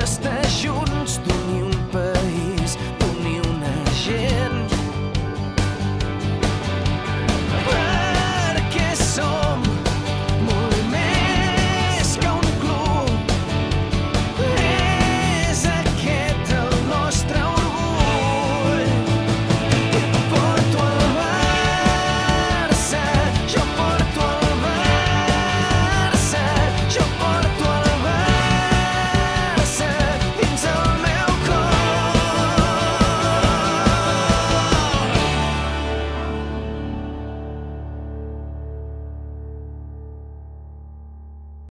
understand